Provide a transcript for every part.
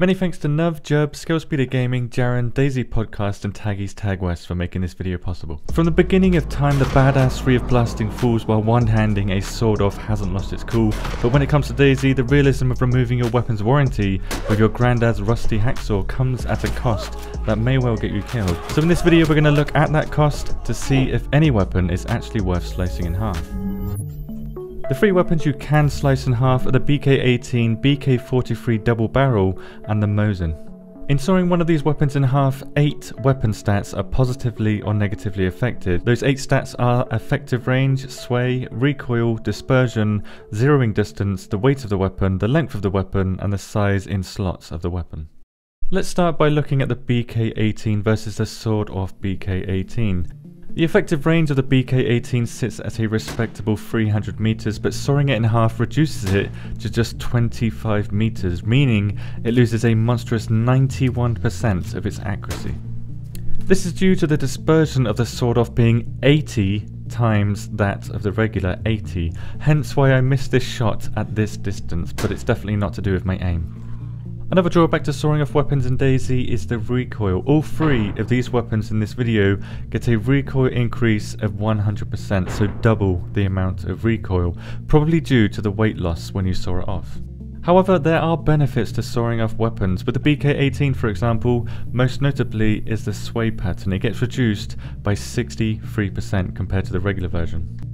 Many thanks to Nuv, Jub, Skillspeeder Gaming, Jaren, DayZ Podcast, and Taggy's Tag West for making this video possible. From the beginning of time, the badassery of blasting fools while one-handing a sawed-off hasn't lost its cool, but when it comes to DayZ, the realism of removing your weapon's warranty with your granddad's rusty hacksaw comes at a cost that may well get you killed. So in this video, we're going to look at that cost to see if any weapon is actually worth slicing in half. The three weapons you can slice in half are the BK-18, BK-43 double barrel and the Mosin. In sawing one of these weapons in half, 8 weapon stats are positively or negatively affected. Those 8 stats are effective range, sway, recoil, dispersion, zeroing distance, the weight of the weapon, the length of the weapon, and the size in slots of the weapon. Let's start by looking at the BK-18 versus the sawed-off BK-18. The effective range of the BK-18 sits at a respectable 300 meters, but sawing it in half reduces it to just 25 meters, meaning it loses a monstrous 91% of its accuracy. This is due to the dispersion of the sawed-off being 80 times that of the regular 80, hence why I missed this shot at this distance, but it's definitely not to do with my aim. Another drawback to sawing off weapons in DayZ is the recoil. All three of these weapons in this video get a recoil increase of 100%, so double the amount of recoil, probably due to the weight loss when you saw it off. However, there are benefits to sawing off weapons. With the BK-18 for example, most notably is the sway pattern. It gets reduced by 63% compared to the regular version.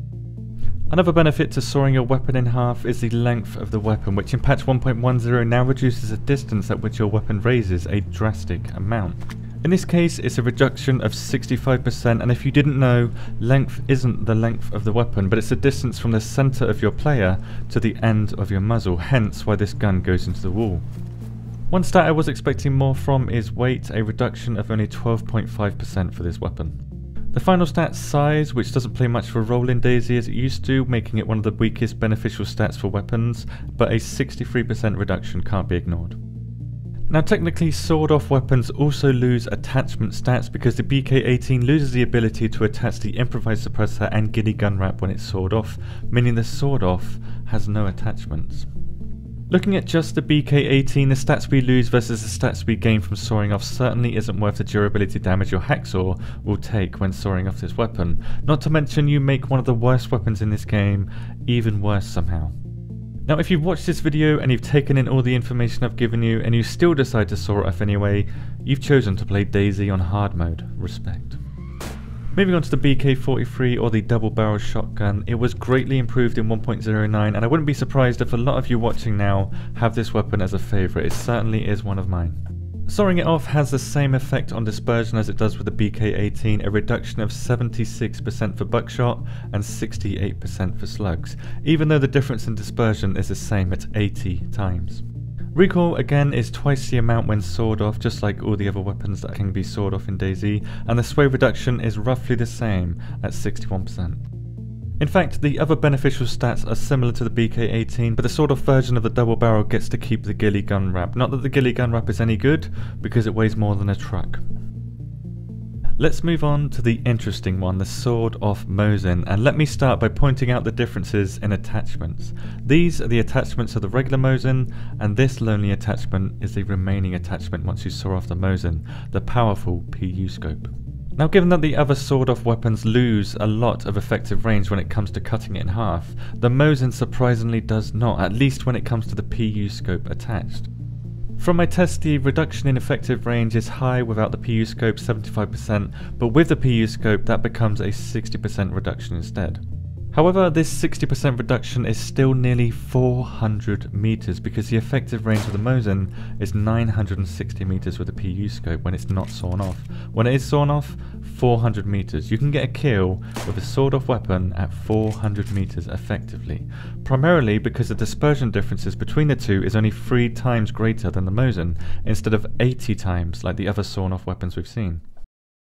Another benefit to sawing your weapon in half is the length of the weapon, which in patch 1.10 now reduces the distance at which your weapon raises a drastic amount. In this case, it's a reduction of 65%, and if you didn't know, length isn't the length of the weapon, but it's the distance from the center of your player to the end of your muzzle, hence why this gun goes into the wall. One stat I was expecting more from is weight, a reduction of only 12.5% for this weapon. The final stat, size, which doesn't play much of a role in DayZ as it used to, making it one of the weakest beneficial stats for weapons, but a 63% reduction can't be ignored. Now technically sawed-off weapons also lose attachment stats because the BK-18 loses the ability to attach the improvised suppressor and ghillie gun wrap when it's sawed off, meaning the sawed-off has no attachments. Looking at just the BK-18, the stats we lose versus the stats we gain from sawing off certainly isn't worth the durability damage your hacksaw will take when sawing off this weapon, not to mention you make one of the worst weapons in this game even worse somehow. Now if you've watched this video and you've taken in all the information I've given you and you still decide to saw it off anyway, you've chosen to play DayZ on hard mode, respect. Moving on to the BK-43 or the double barrel shotgun, it was greatly improved in 1.09 and I wouldn't be surprised if a lot of you watching now have this weapon as a favourite, it certainly is one of mine. Sawing it off has the same effect on dispersion as it does with the BK-18, a reduction of 76% for buckshot and 68% for slugs, even though the difference in dispersion is the same at 80 times. Recoil again is twice the amount when sawed off, just like all the other weapons that can be sawed off in DayZ, and the sway reduction is roughly the same at 61%. In fact, the other beneficial stats are similar to the BK-18, but the sawed-off version of the double barrel gets to keep the ghillie gun wrap. Not that the ghillie gun wrap is any good, because it weighs more than a truck. Let's move on to the interesting one, the Sawed-off Mosin, and let me start by pointing out the differences in attachments. These are the attachments of the regular Mosin, and this lonely attachment is the remaining attachment once you saw off the Mosin, the powerful PU scope. Now given that the other sawed-off weapons lose a lot of effective range when it comes to cutting it in half, the Mosin surprisingly does not, at least when it comes to the PU scope attached. From my test, the reduction in effective range is high without the PU scope 75%, but with the PU scope that becomes a 60% reduction instead. However, this 60% reduction is still nearly 400 meters because the effective range of the Mosin is 960 meters with a PU scope when it's not sawn off. When it is sawn off, 400 meters. You can get a kill with a sawed-off weapon at 400 meters effectively, primarily because the dispersion differences between the two is only 3 times greater than the Mosin, instead of 80 times like the other sawn-off weapons we've seen.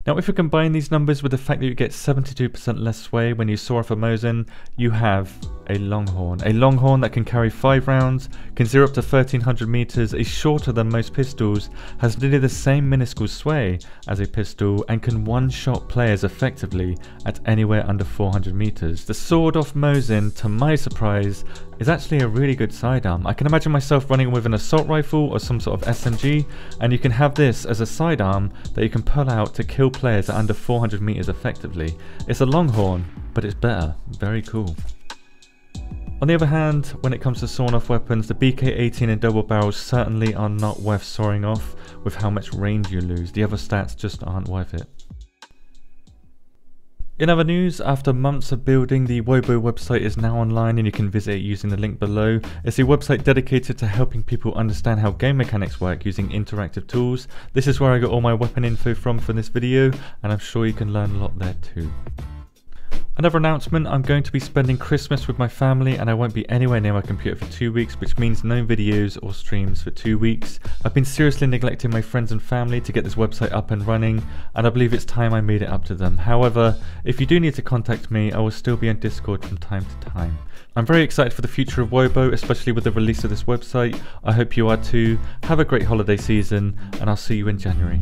Now if we combine these numbers with the fact that you get 72% less sway when you saw off a Mosin, you have a Longhorn. A Longhorn that can carry 5 rounds, can zero up to 1300 meters, is shorter than most pistols, has nearly the same minuscule sway as a pistol, and can one-shot players effectively at anywhere under 400 meters. The sawed-off Mosin, to my surprise, is actually a really good sidearm. I can imagine myself running with an assault rifle or some sort of SMG, and you can have this as a sidearm that you can pull out to kill players at under 400 meters effectively. It's a longhorn, but it's better. Very cool. On the other hand, when it comes to sawing off weapons, the BK-18 and double barrels certainly are not worth sawing off with how much range you lose. The other stats just aren't worth it. In other news, after months of building, the Wobo website is now online and you can visit it using the link below. It's a website dedicated to helping people understand how game mechanics work using interactive tools. This is where I got all my weapon info from for this video, and I'm sure you can learn a lot there too. Another announcement, I'm going to be spending Christmas with my family and I won't be anywhere near my computer for two weeks, which means no videos or streams for two weeks. I've been seriously neglecting my friends and family to get this website up and running, and I believe it's time I made it up to them. However, if you do need to contact me, I will still be on Discord from time to time. I'm very excited for the future of Wobo, especially with the release of this website. I hope you are too. Have a great holiday season, and I'll see you in January.